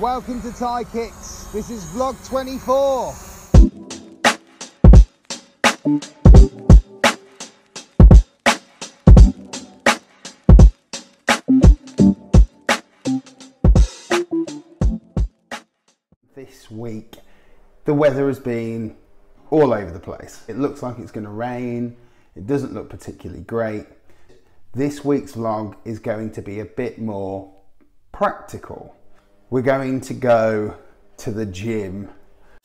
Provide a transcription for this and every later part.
Welcome to Ty Kix. This is vlog 24. This week, the weather has been all over the place. It looks like it's going to rain. It doesn't look particularly great. This week's vlog is going to be a bit more practical. We're going to go to the gym.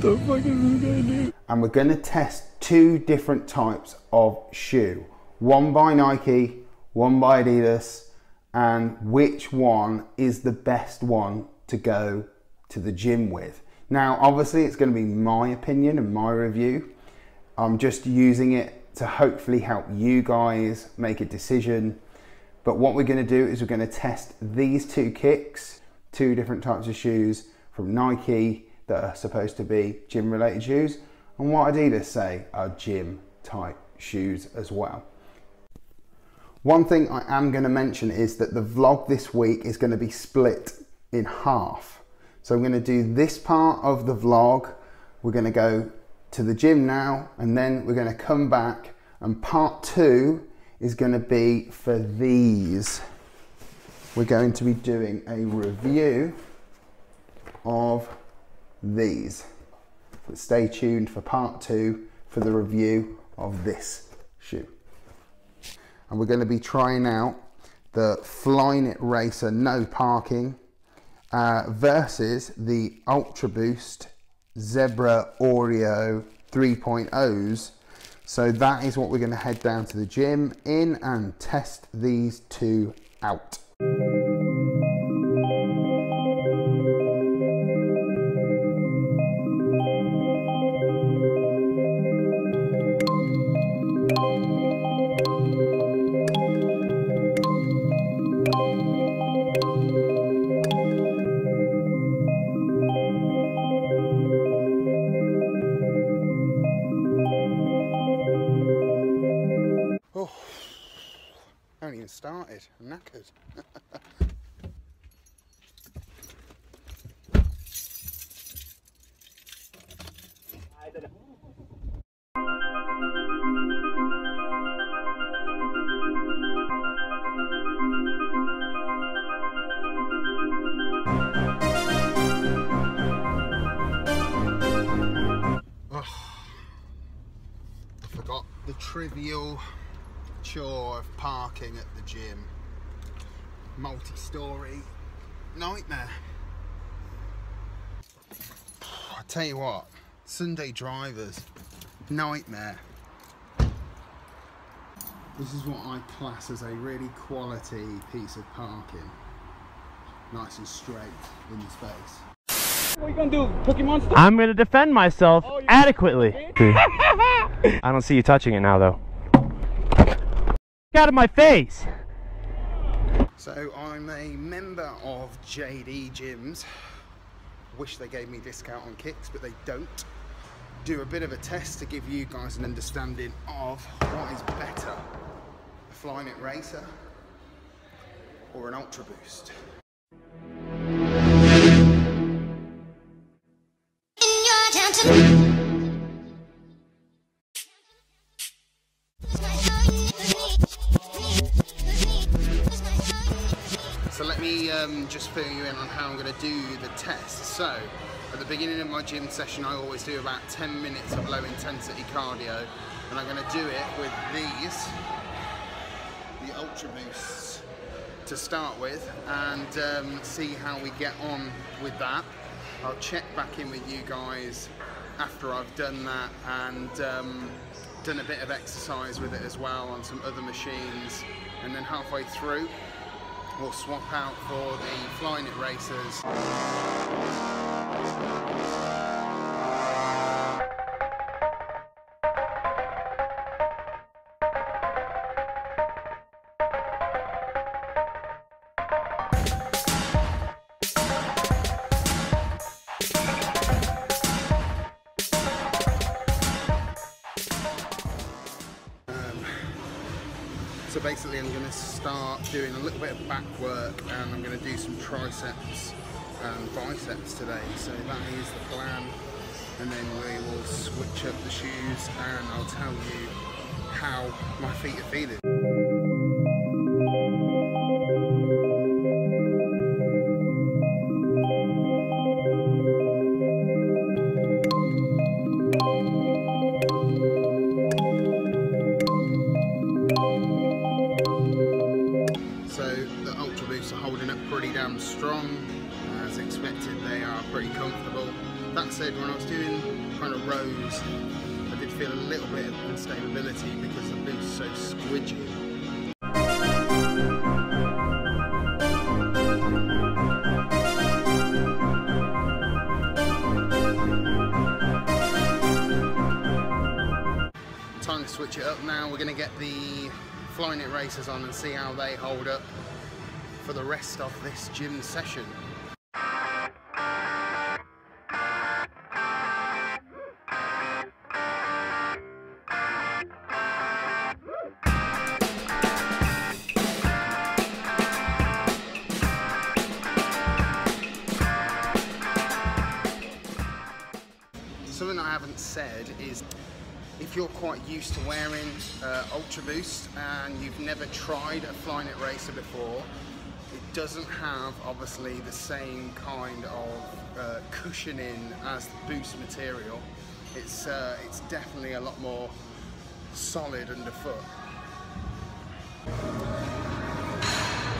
the fuck is this guy do? And we're going to test two different types of shoe. One by Nike, one by Adidas, and which one is the best one to go to the gym with. Now, obviously, it's going to be my opinion and my review. I'm just using it to hopefully help you guys make a decision. But what we're going to do is we're going to test these two kicks, two different types of shoes from Nike that are supposed to be gym related shoes, and what Adidas say are gym type shoes as well. One thing I am going to mention is that the vlog this week is going to be split in half. So I'm going to do this part of the vlog. We're going to go to the gym now and then we're going to come back and part two is going to be for these. We're going to be doing a review of these. But stay tuned for part two for the review of this shoe. And we're going to be trying out the Flyknit Racer No Parking uh, versus the Ultra Boost Zebra Oreo 3.0s. So that is what we're going to head down to the gym in and test these two out. Started. I'm knackered. I forgot the trivial chore of parking at the gym. Multi-story nightmare. I tell you what, Sunday drivers, nightmare. This is what I class as a really quality piece of parking. Nice and straight in the space. What are you gonna do? Cookie Monster? I'm gonna defend myself Oh, adequately. I don't see you touching it now, though. Get out of my face! So I'm a member of JD Gyms. Wish they gave me discount on kicks, but they don't. Do a bit of a test to give you guys an understanding of what is better, a Flyknit Racer or an Ultra Boost. Um, just fill you in on how I'm going to do the test. So at the beginning of my gym session, I always do about 10 minutes of low intensity cardio, and I'm going to do it with these, the Ultra Boosts, to start with, and um, see how we get on with that. I'll check back in with you guys after I've done that and um, done a bit of exercise with it as well on some other machines, and then halfway through we'll swap out for the Flyknit racers. Basically I'm going to start doing a little bit of back work and I'm going to do some triceps and biceps today. So that is the plan. And then we will switch up the shoes and I'll tell you how my feet are feeling. Said, when I was doing kind of rows, I did feel a little bit of instability because the boot's so squidgy. Time to switch it up now. We're going to get the Flyknit racers on and see how they hold up for the rest of this gym session. Haven't said is if you're quite used to wearing uh, Ultra Boost and you've never tried a Flyknit Racer before, it doesn't have obviously the same kind of uh, cushioning as the Boost material. It's, uh, it's definitely a lot more solid underfoot.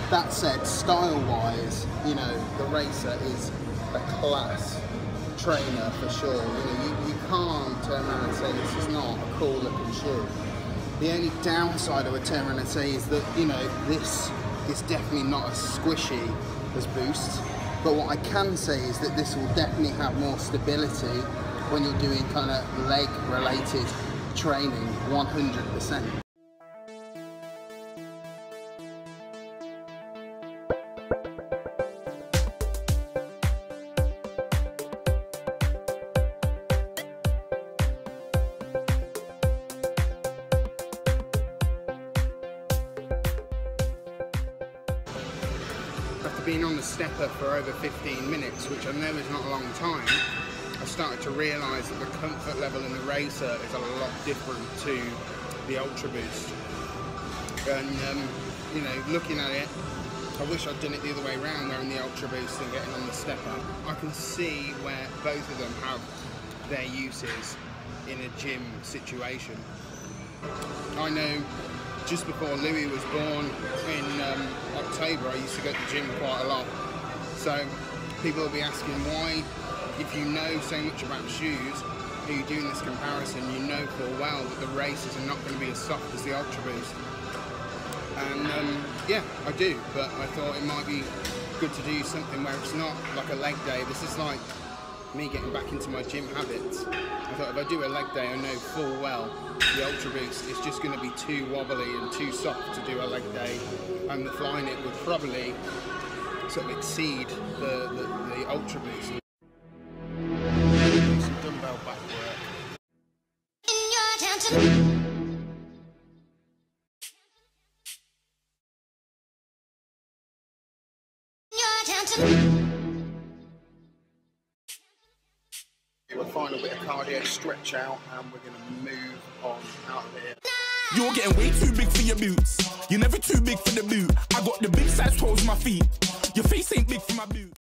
That said, style-wise, you know, the Racer is a class trainer for sure. You know, you, you can't turn around and say this is not a cool looking shoe. The only downside I would turn around and say is that, you know, this is definitely not as squishy as Boost. But what I can say is that this will definitely have more stability when you're doing kind of leg related training 100%. Being on the stepper for over 15 minutes, which I know is not a long time, I've started to realise that the comfort level in the Racer is a lot different to the Ultra Boost. And, um, you know, looking at it, I wish I'd done it the other way around, wearing the Ultra Boost and getting on the stepper. I can see where both of them have their uses in a gym situation. I know just before Louis was born in um, October, I used to go to the gym quite a lot. So people will be asking why, if you know so much about shoes, are you doing this comparison? You know full well that the races are not going to be as soft as the Ultra Boost. And um, yeah, I do, but I thought it might be good to do something where it's not like a leg day. This is like me getting back into my gym habits. I thought if I do a leg day, I know full well the Ultra Boost is just going to be too wobbly and too soft to do a leg day, and the Flyknit would probably sort of exceed the, the, the Ultra Boost. Some dumbbell back work. Do a bit of cardio, stretch out, and we're going to move on out of here. You're getting way too big for your boots. You're never too big for the boot. I got the big size toes on my feet. Your face ain't big for my boot.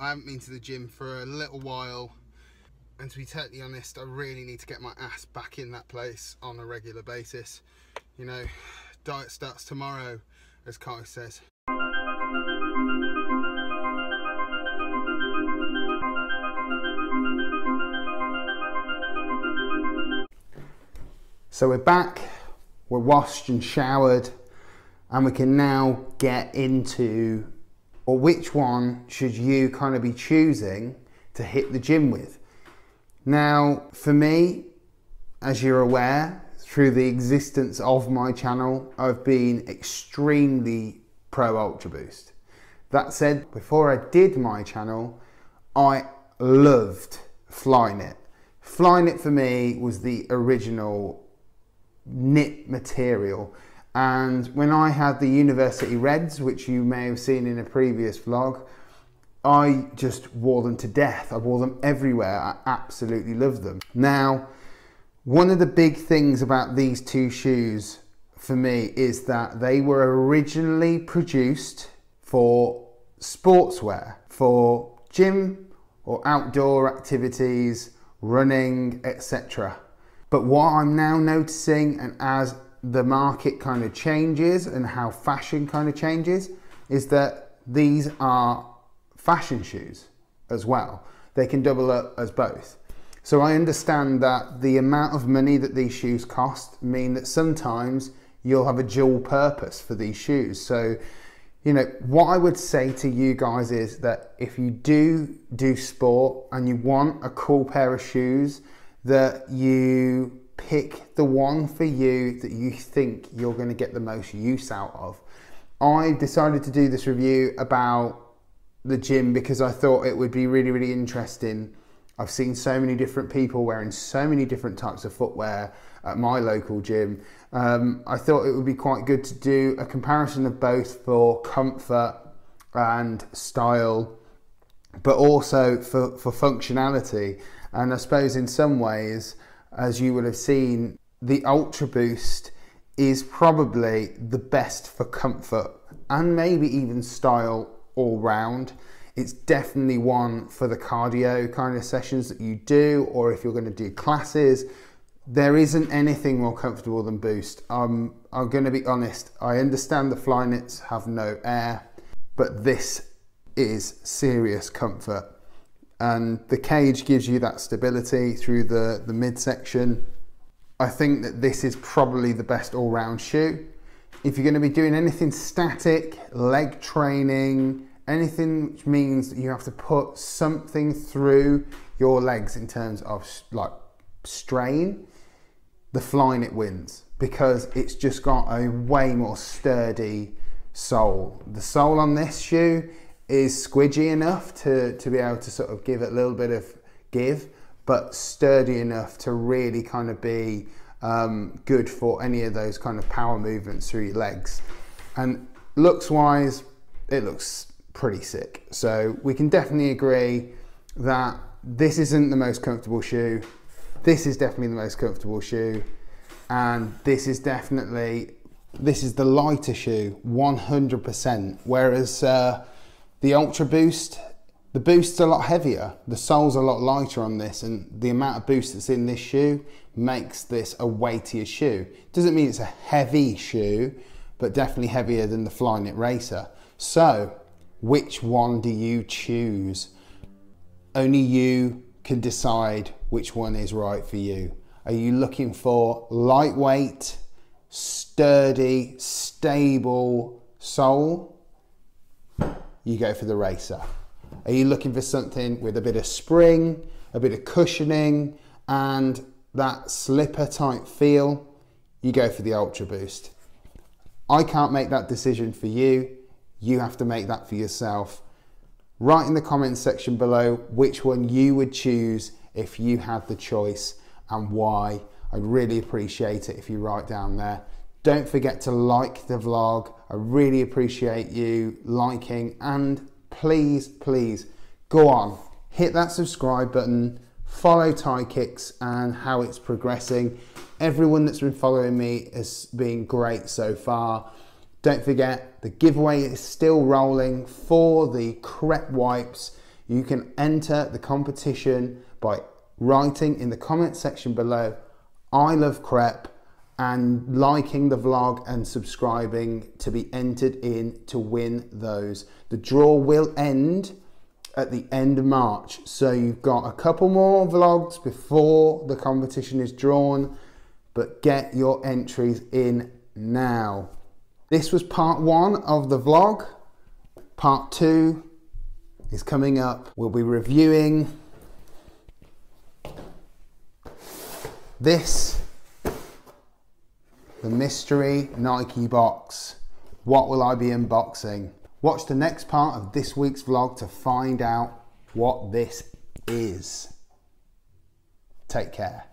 I haven't been to the gym for a little while. And to be totally honest, I really need to get my ass back in that place on a regular basis. You know, diet starts tomorrow, as Kai says. So we're back, we're washed and showered, and we can now get into or which one should you kind of be choosing to hit the gym with. Now, for me, as you're aware, through the existence of my channel, I've been extremely pro Ultra Boost. That said, before I did my channel, I loved Flyknit. Flyknit for me was the original knit material. And when I had the University Reds, which you may have seen in a previous vlog, I just wore them to death. I wore them everywhere. I absolutely love them. Now, one of the big things about these two shoes for me is that they were originally produced for sportswear, for gym or outdoor activities, running, etc. But what I'm now noticing, and as the market kind of changes and how fashion kind of changes, is that these are fashion shoes as well. They can double up as both. So I understand that the amount of money that these shoes cost mean that sometimes you'll have a dual purpose for these shoes. So, you know, what I would say to you guys is that if you do do sport and you want a cool pair of shoes that you pick the one for you that you think you're going to get the most use out of. I decided to do this review about the gym because I thought it would be really, really interesting. I've seen so many different people wearing so many different types of footwear at my local gym. Um, I thought it would be quite good to do a comparison of both for comfort and style, but also for, for functionality. And I suppose in some ways, as you will have seen, the Ultra Boost is probably the best for comfort and maybe even style all round. It's definitely one for the cardio kind of sessions that you do, or if you're going to do classes. There isn't anything more comfortable than Boost. Um, I'm going to be honest, I understand the Flyknits have no air, but this is serious comfort and the cage gives you that stability through the, the midsection. I think that this is probably the best all-round shoe. If you're going to be doing anything static, leg training, anything which means that you have to put something through your legs in terms of like strain, the Flyknit wins because it's just got a way more sturdy sole. The sole on this shoe is squidgy enough to, to be able to sort of give it a little bit of give, but sturdy enough to really kind of be um, good for any of those kind of power movements through your legs. And looks wise, it looks pretty sick. So we can definitely agree that this isn't the most comfortable shoe. This is definitely the most comfortable shoe. And this is definitely, this is the lighter shoe, 100%. Whereas uh, the Ultra Boost, the boost's a lot heavier. The sole's a lot lighter on this and the amount of boost that's in this shoe makes this a weightier shoe. Doesn't mean it's a heavy shoe, but definitely heavier than the Flyknit Racer. So, which one do you choose? Only you can decide which one is right for you. Are you looking for lightweight, sturdy, stable sole? You go for the racer. Are you looking for something with a bit of spring, a bit of cushioning, and that slipper type feel? You go for the Ultra Boost. I can't make that decision for you. You have to make that for yourself. Write in the comments section below which one you would choose if you had the choice and why. I'd really appreciate it if you write down there. Don't forget to like the vlog. I really appreciate you liking and please, please go on, hit that subscribe button, follow Ty Kix and how it's progressing. Everyone that's been following me has been great so far. Don't forget, the giveaway is still rolling for the Crep Wipes. You can enter the competition by writing in the comment section below, I love Crep and liking the vlog and subscribing to be entered in to win those. The draw will end at the end of March. So you've got a couple more vlogs before the competition is drawn. but get your entries in now. This was part one of the vlog. Part two is coming up. We'll be reviewing this, the mystery Nike box. What will I be unboxing? Watch the next part of this week's vlog to find out what this is. Take care.